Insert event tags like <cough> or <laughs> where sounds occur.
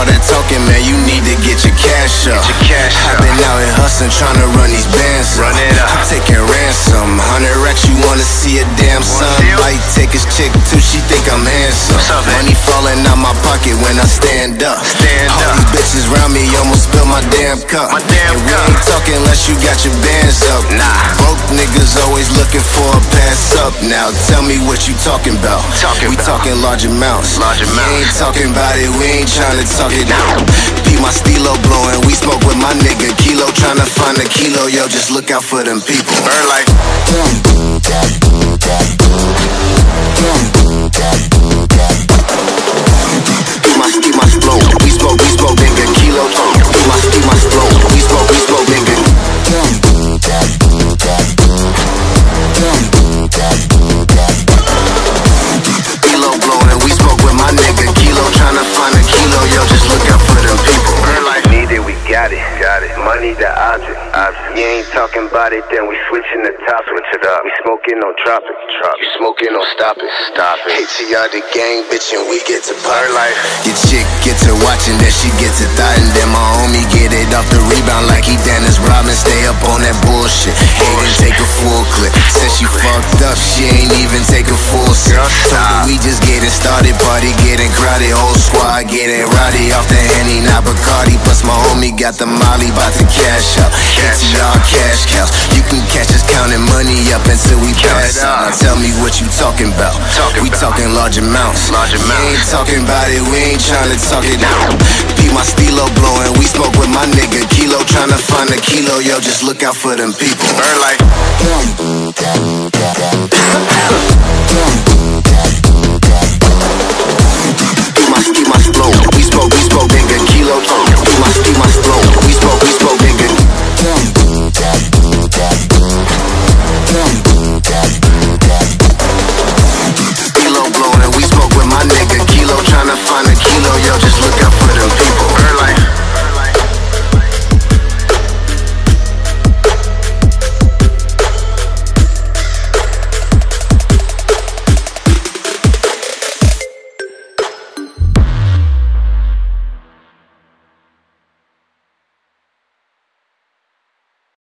all that talking, man, you need to get your cash up. Your cash I've been out here hustling, trying to run these bands. Run it up. I'm taking ransom. 100 racks, you wanna see a damn son? Take his chick too, she think I'm handsome. Up. Money falling out my pocket when I stand up. Stand All up. these bitches round me almost spill my damn cup. My damn and we cup. ain't talking unless you got your bands up. Nah. Broke niggas always looking for a pass up. Now tell me what you talking about. Talking we about. talking large amounts. Large We ain't talking about it, we ain't trying to talk it down. <laughs> Peep my stilo blowing, we smoke with my nigga Kilo, trying to find a kilo. Yo, just look out for them people. Bird like. About it, then we switching the top. Switch it up. We smoking on tropic. Trop. You smoking on stop it. Stop it. ATR the gang, bitch, and we get to. Bird like. Your chick gets to watching, then she gets to thought, and then my homie get it off the rebound like he Dennis Rodman. Stay up on that bullshit. Ain't take a we just getting started, party getting crowded, whole squad getting rowdy off the henny, not Bacardi. Plus my homie got the Molly, bout to cash out. Cash ATR cash cows. You can catch us counting money up until we Count pass out. Now tell me what you talking about. Talking we about. talking large amounts. Large We amounts. ain't talking about it, we ain't trying to talk it down. Peep my stilo blowing, we smoke with my nigga Kilo, trying to find a kilo. Yo, just look out for them people. Bird like. Just look out for them people.